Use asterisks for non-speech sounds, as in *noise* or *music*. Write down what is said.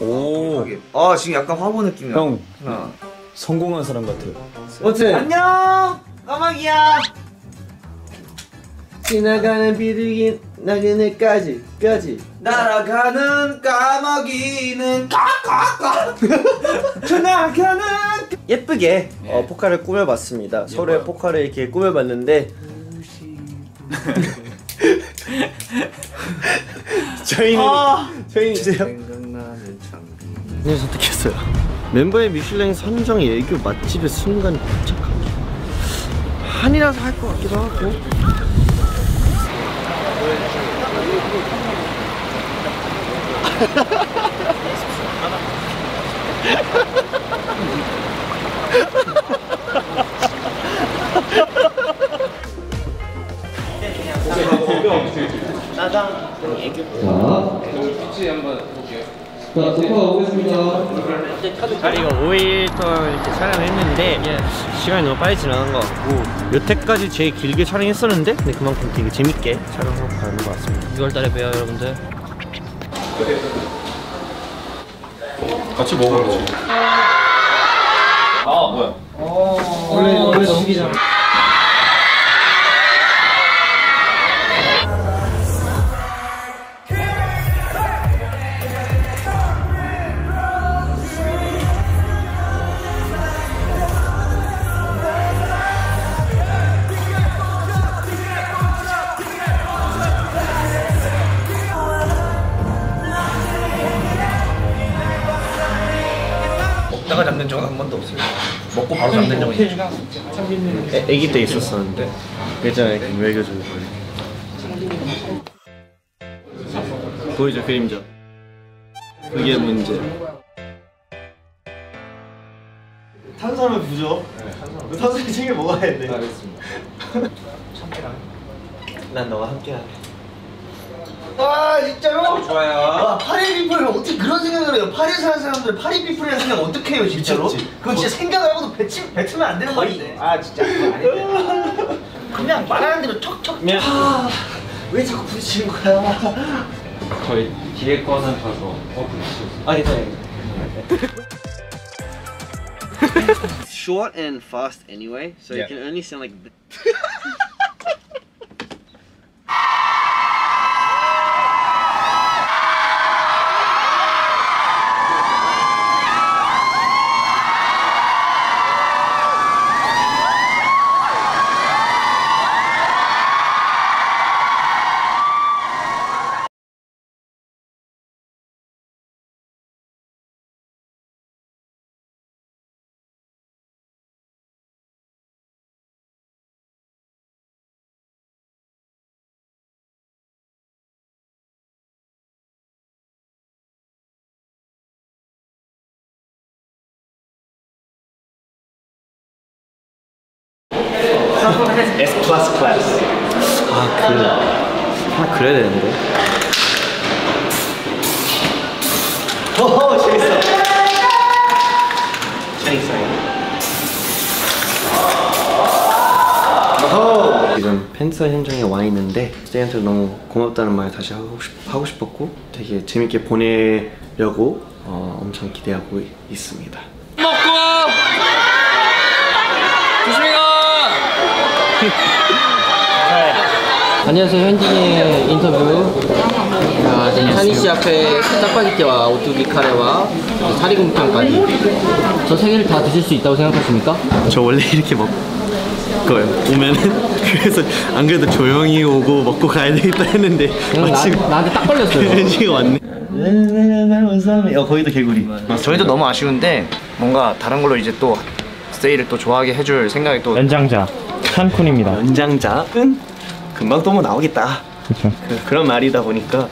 오. 아 지금 약간 화보 느낌이야. 형 하나. 성공한 사람 같아요. 어째? 안녕 까마귀야 지나가는 비둘기 나그네까지 까지 날아가는 까마귀는 까까까. *laughs* 지나가는 예쁘게 어, 포카를 꾸며봤습니다 서로의 포카를 이렇게 꾸며봤는데 *laughs* 저희는 저희는 주세요 생각나는 장비. 네 선택했어요? 멤버의 미슐랭 선정 예교 맛집의 순간 도착하기. 한이라서 할 것 같기도 하고 *laughs* 저희가 5일 동안 이렇게 촬영했는데 시간이 너무 빨리 지나간 것 같고 여태까지 제일 길게 촬영했었는데 근데 그만큼 되게 재밌게 촬영하고 가는 것 같습니다. 6월달에 봬요 여러분들. 같이 먹어요. 아 뭐야? 원래 원래 넘기잖아 먹다가 잠든 적은 한 번도 없어요. 먹고 바로 잠든 적은 있죠. 애, 애기 때 있었었는데 예전에 그 외교적으로 보이죠? 그림자 그게 문제. 탄수화물 부죠? 탄수화물 챙겨 먹어야 돼. 알겠습니다. *laughs* 난 너와 함께 할래 아 진짜로? 좋아요. 와 파리 people 어떻게 그런 생각을 해요? 파리에 사는 사람들 파리 people이라는 생각 어떻게 해요 진짜로? 그건 진짜 생각을 하고도 뱉으, 뱉으면 안 되는 건데 아 진짜 아닌데 *laughs* 그냥 말하는 대로 척척 아, 왜 자꾸 부딪히는 거야 *laughs* 저희 뒤에 거는 봐서 어 아니 네 Short and fast anyway, so Yeah. you can only sound like. *laughs* *laughs* S 플러스 클래스. 아 그. 하나 그래야 되는데. 오 재밌어. 재밌어요. 지금 팬사 현장에 와 있는데 스테이한테 너무 고맙다는 말 다시 하고, 싶, 하고 싶었고 되게 재밌게 보내려고 어, 엄청 기대하고 있습니다. 안녕하세요 현진이의 인터뷰 아, 네, 한희 씨 앞에 짜파게티와 오뚜기 카레와 사리곰탕까지 저 세 개를 다 드실 수 있다고 생각하십니까? 저 원래 이렇게 먹 거예요. 오면은 *laughs* 그래서 안 그래도 조용히 오고 먹고 가야 되겠다 했는데 마침 나, 나한테 딱 걸렸어요 *laughs* 현지가 왔네. 어 거기도 개구리. 저희도 너무 아쉬운데 뭔가 다른 걸로 이제 또 스테이를 또 좋아하게 해줄 생각이 또 연장자 칸쿤입니다. 연장자은 금방 또 뭐 나오겠다. 그렇죠. 그, 그런 말이다 보니까